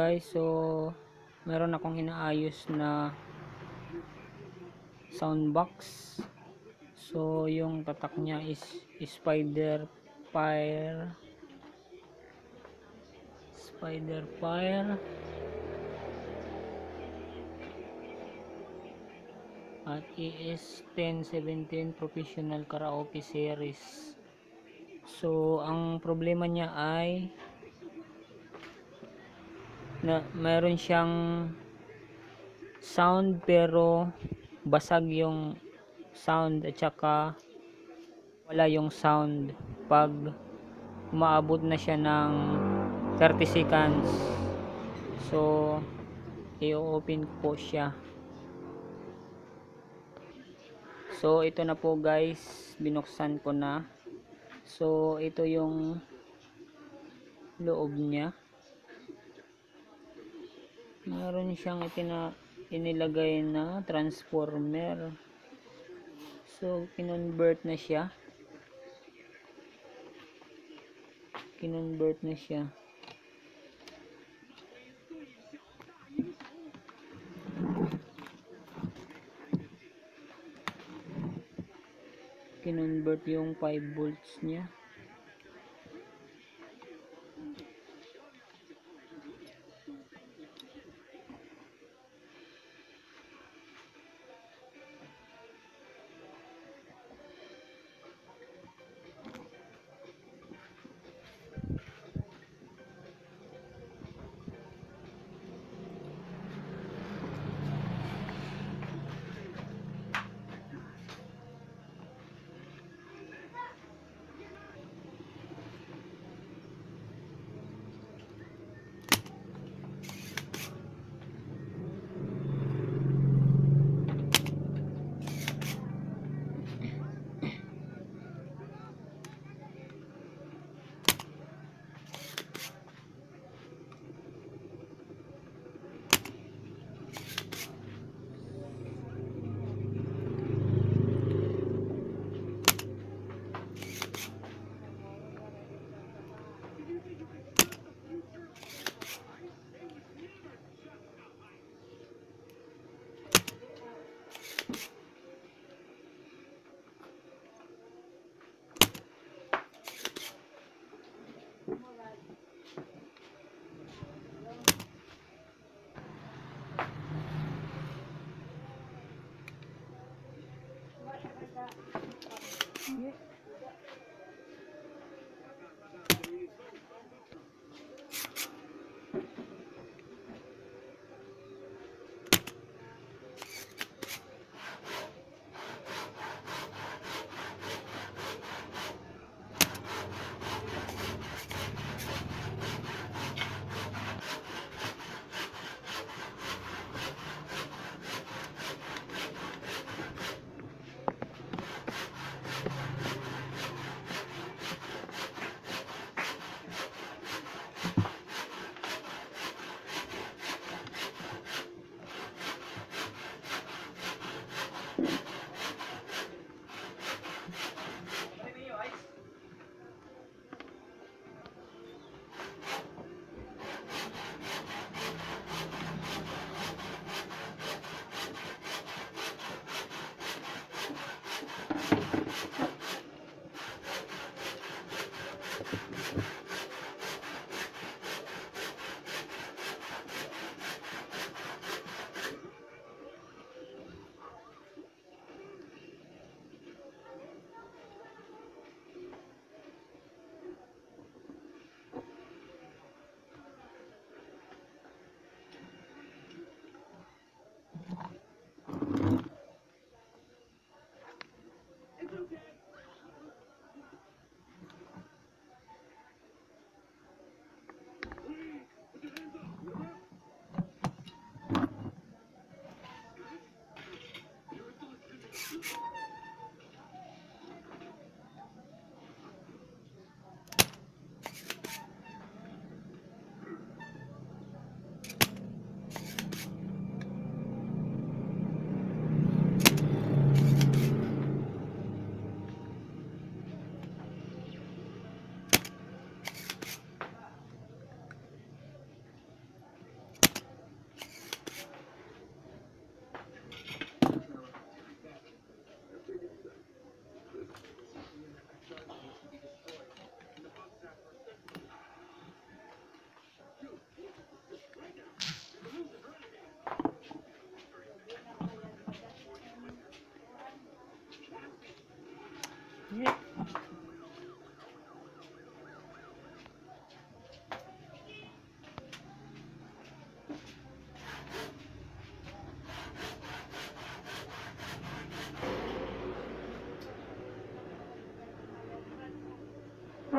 Guys, so meron akong inaayos na soundbox. So yung tatak niya is Spider Fire Spider Fire at ES 1017 Professional Karaoke Series. So ang problema niya ay na meron siyang sound pero basag yung sound at saka wala yung sound. Pag umaabot na siya ng 30 seconds so i-open po siya. So ito na po guys. Binuksan ko na. So ito yung loob niya meron siyang itina, inilagay na transformer. So kinonvert na siya. Kinonvert na siya. Kinonvert yung 5 volts niya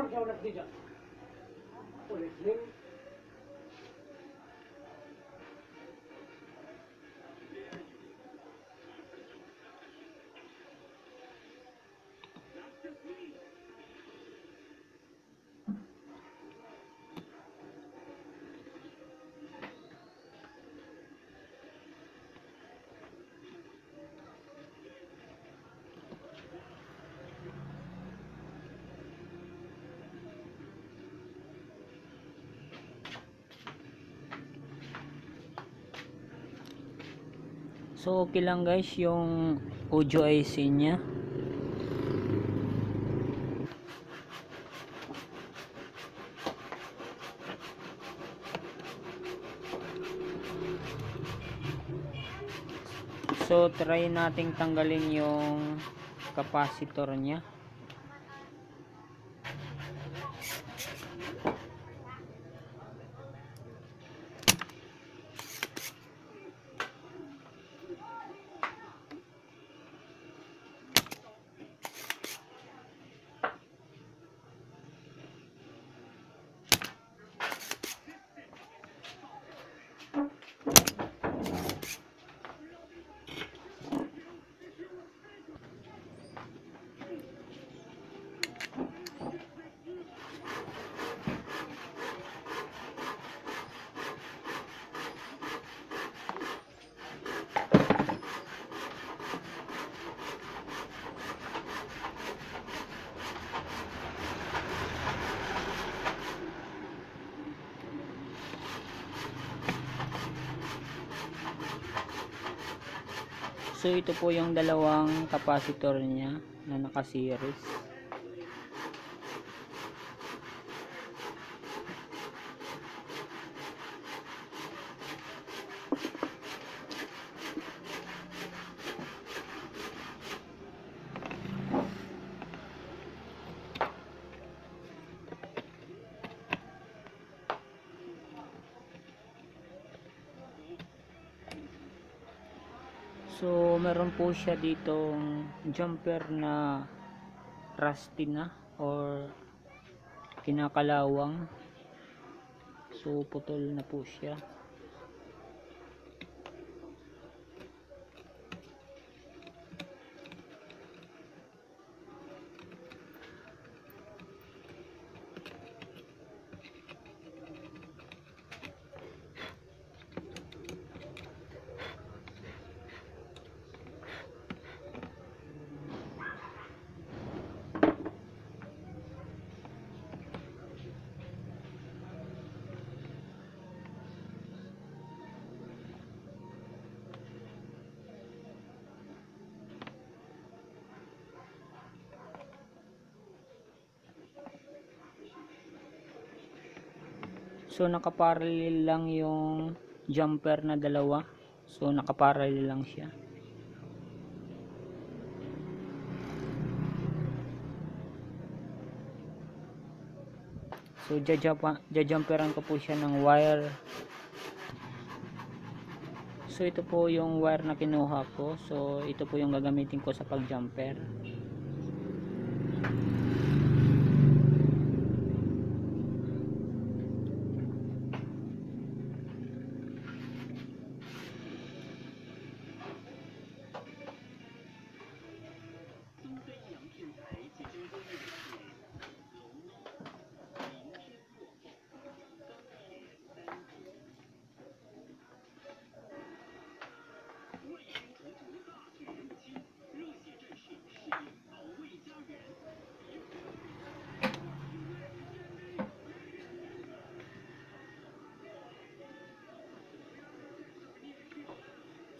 फटाफट develop की So okay lang guys yung audio IC niya. So try nating tanggalin yung capacitor niya. So ito po yung dalawang capacitor niya na naka-series. So, meron po siya ditong jumper na rusty na or kinakalawang. So, putol na po siya. So, nakaparallel lang yung jumper na dalawa. So, nakaparallel lang siya. So, jajumperan ko po siya ng wire. So, ito po yung wire na kinuha ko. So, ito po yung gagamitin ko sa pag-jumper.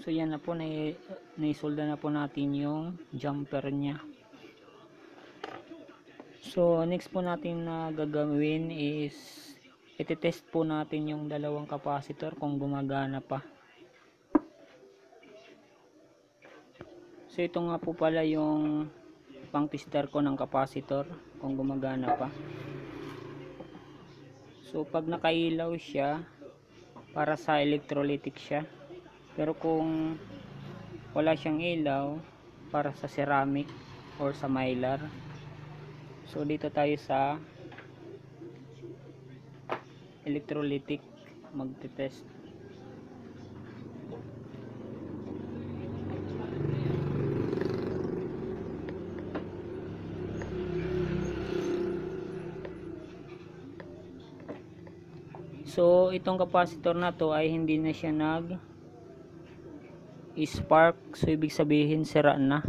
So yan na po, nai- naisolda na po natin yung jumper niya. So next po natin na gagawin is iti-test po natin yung dalawang capacitor kung gumagana pa. So ito nga po pala yung pang tester ko ng capacitor kung gumagana pa. So pag nakailaw siya para sa electrolytic siya. Pero kung wala siyang ilaw para sa ceramic or sa mylar. So dito tayo sa electrolytic magte-test So, itong capacitor na to ay hindi na siya nag spark. So, ibig sabihin sira na.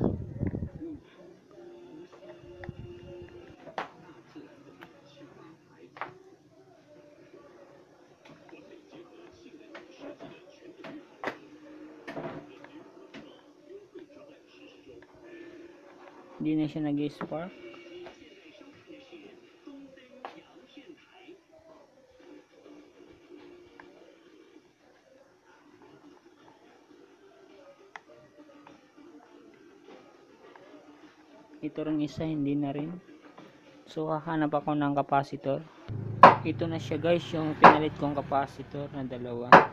Hindi na siya nag-spark. Ito rin isa hindi na rin. So hahanap ako ng capacitor. Ito na siya guys yung pinalit kong capacitor na dalawa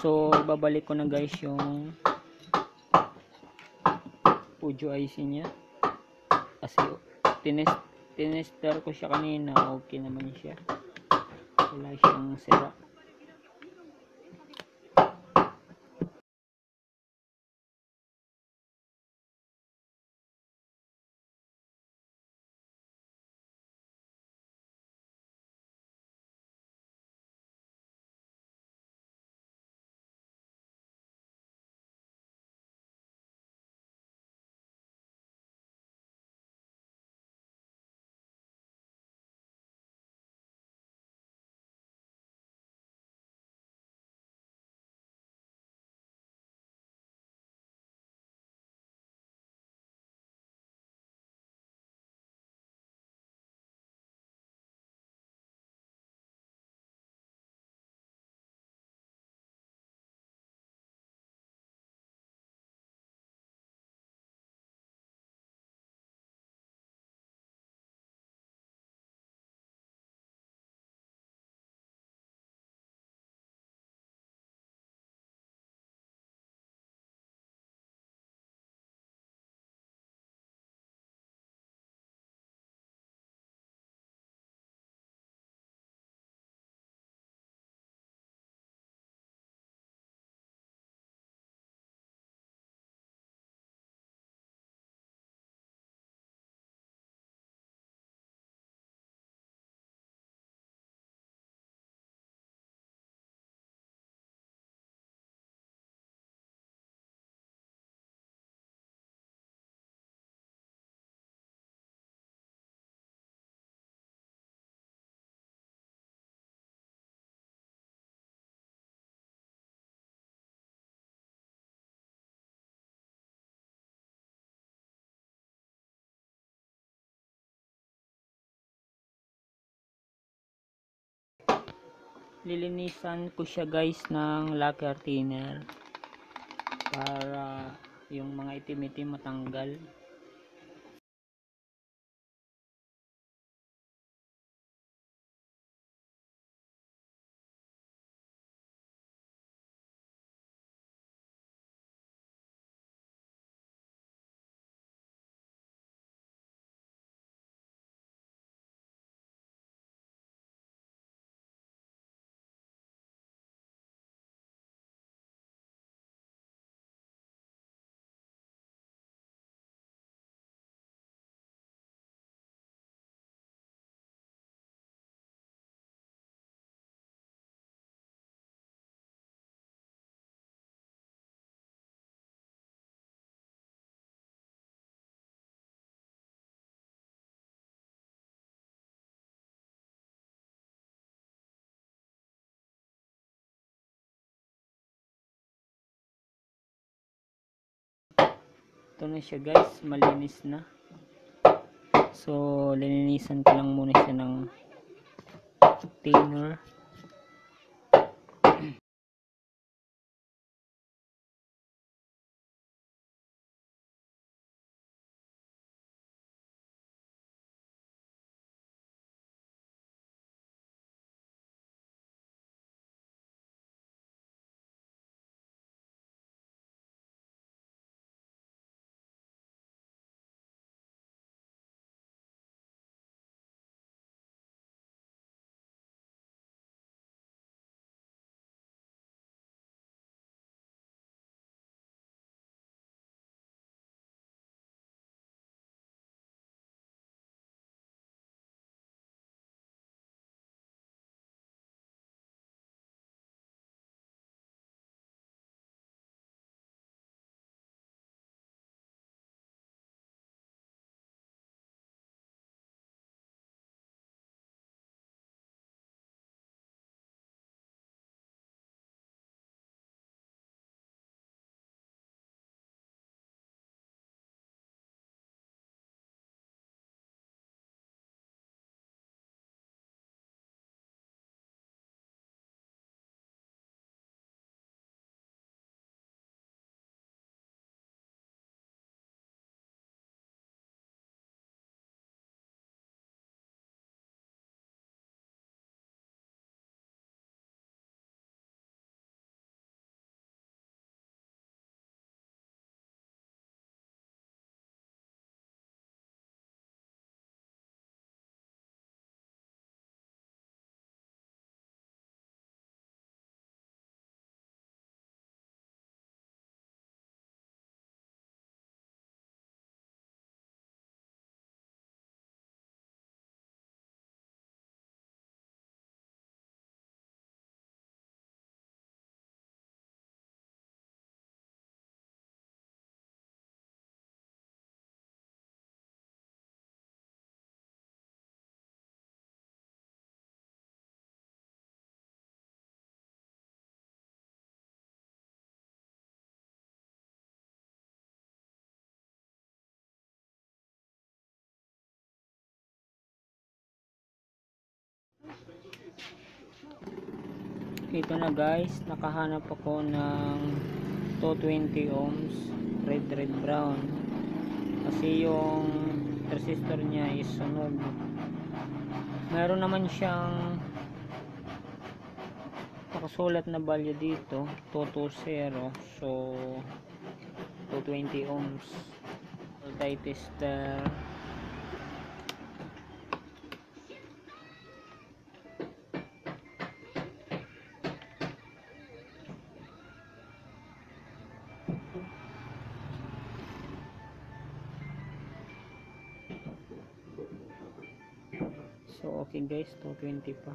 So, babalik ko na guys yung Pujo IC niya. Kasi tinest, tinester ko siya kanina. Okay naman siya. Wala siyang sira. Lilinisan ko siya guys ng lacquer thinner para yung mga itim-itim matanggal ito na siya guys. Malinis na. So lininisan ko lang muna siya ng thinner ito na guys. Nakahanap ako ng 220 ohms red red brown. Kasi yung resistor niya is sunog. Meron naman siyang nakasulat na value dito 220 so 220 ohms. Multi-tester So okay guys, 220 pa.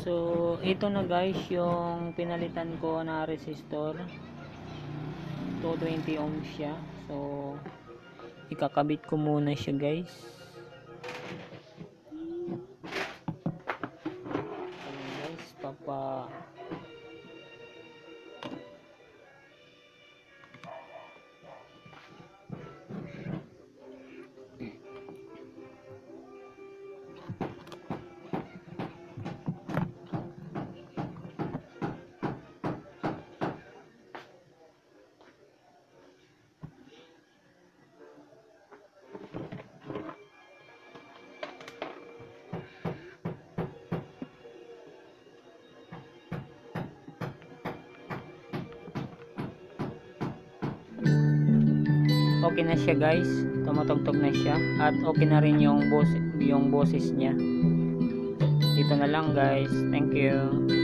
So, ito na guys yung pinalitan ko na resistor. 220 ohms siya. So, ikakabit ko muna siya guys. Ayan guys, papa okay na siya guys. Tumutugtog na siya. At okay na rin yung, bos yung boses niya. Dito na lang guys. Thank you